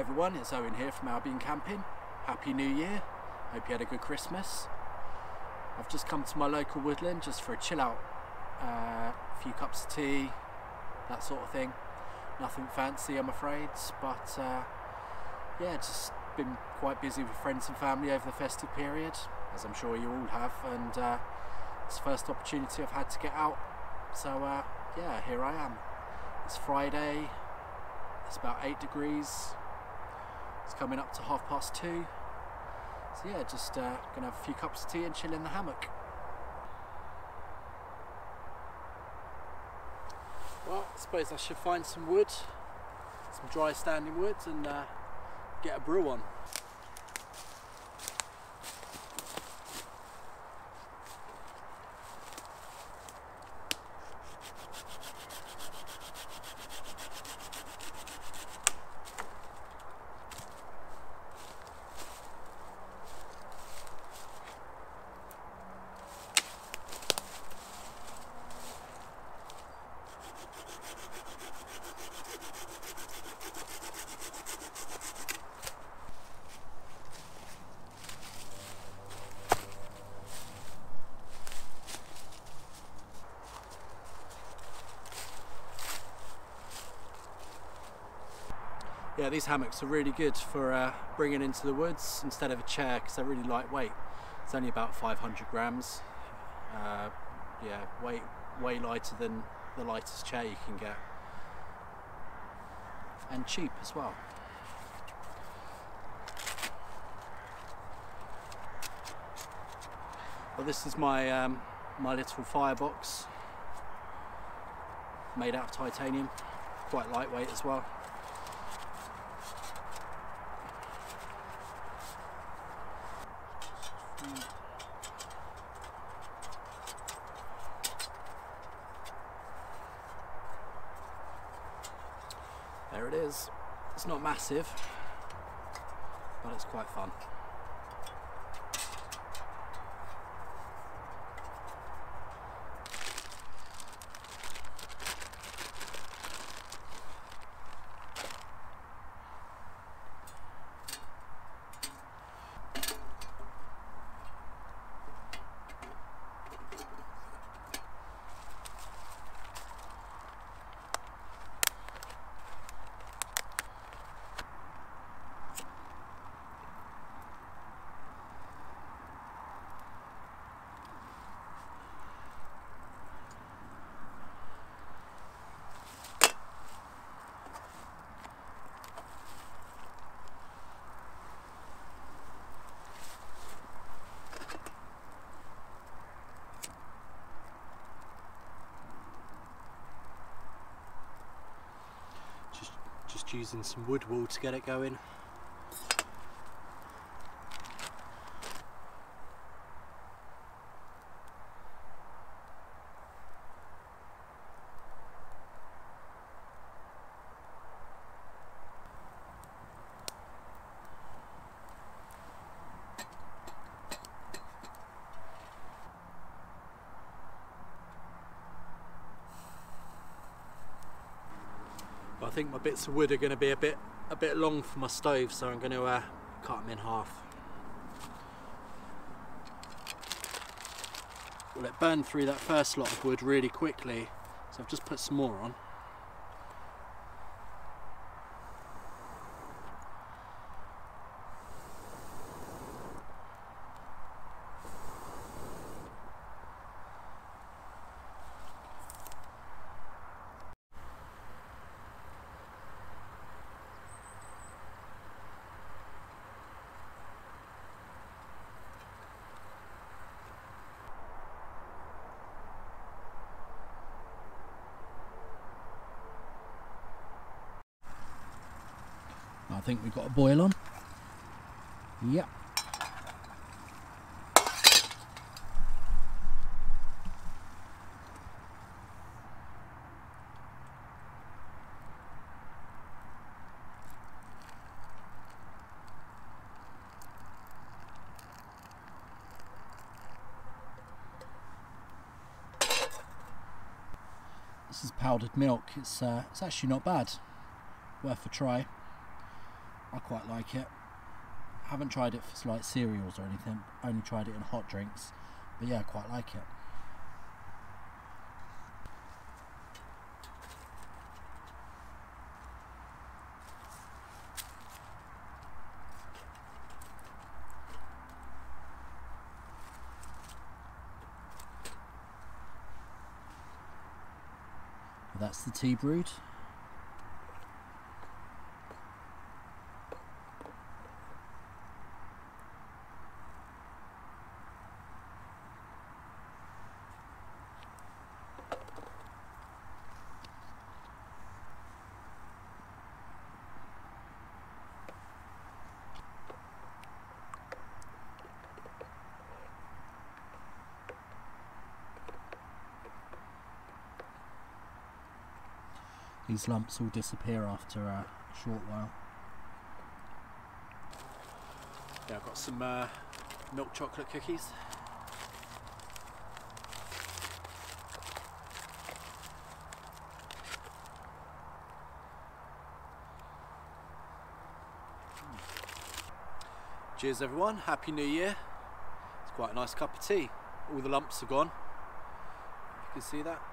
everyone, it's Owen here from Albion Camping. Happy New Year. Hope you had a good Christmas. I've just come to my local woodland just for a chill out, a uh, few cups of tea, that sort of thing. Nothing fancy I'm afraid, but uh, yeah, just been quite busy with friends and family over the festive period, as I'm sure you all have, and uh, it's the first opportunity I've had to get out. So uh, yeah, here I am. It's Friday, it's about 8 degrees, it's coming up to half past 2. So yeah, just uh, gonna have a few cups of tea and chill in the hammock. Well, I suppose I should find some wood, some dry standing wood and uh, get a brew on. yeah, these hammocks are really good for uh, bringing into the woods instead of a chair because they're really lightweight. It's only about 500 grams. Uh, yeah, way way lighter than the lightest chair you can get, and cheap as well. Well, this is my um, my little firebox made out of titanium, quite lightweight as well. There it is. It's not massive, but it's quite fun. Just, just using some wood wool to get it going. But I think my bits of wood are going to be a bit a bit long for my stove, so I'm going to uh, cut them in half. Well, it burned through that first lot of wood really quickly, so I've just put some more on. I think we've got a boil on. Yep. This is powdered milk. It's uh, it's actually not bad. Worth a try. I quite like it. haven't tried it for like cereals or anything. Only tried it in hot drinks. But yeah, I quite like it. That's the tea brewed. These lumps will disappear after a short while. Yeah, I've got some uh, milk chocolate cookies. Cheers everyone, Happy New Year. It's quite a nice cup of tea. All the lumps are gone. You can see that.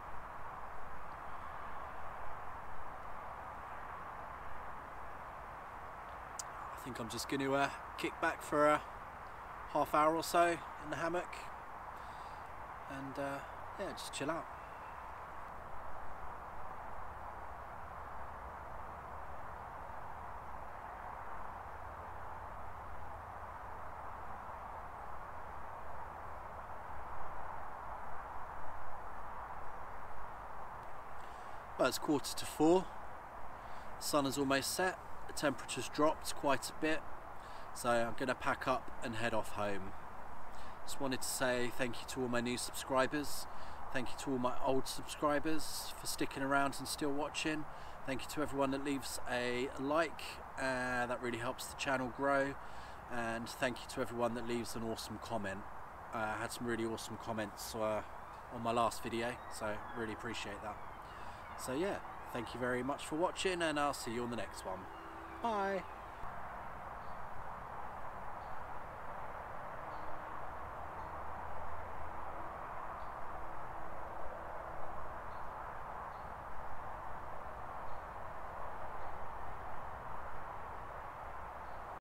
Think I'm just going to uh, kick back for a half hour or so in the hammock and uh, yeah, just chill out. Well, it's quarter to four. The sun is almost set temperature's dropped quite a bit so I'm going to pack up and head off home. Just wanted to say thank you to all my new subscribers. Thank you to all my old subscribers for sticking around and still watching. Thank you to everyone that leaves a like, uh, that really helps the channel grow. And thank you to everyone that leaves an awesome comment. Uh, I had some really awesome comments uh, on my last video, so really appreciate that. So yeah, thank you very much for watching and I'll see you on the next one. Bye.